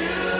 you.